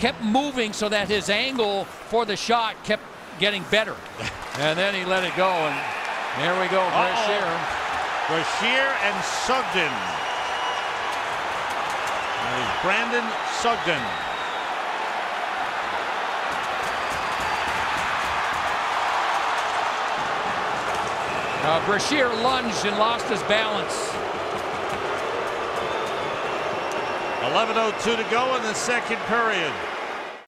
kept moving so that his angle for the shot kept getting better. and then he let it go, and there we go, Brashear. Brashear and Sugden. That is Brandon Sugden. Uh, Brashear lunged and lost his balance. 11.02 to go in the second period.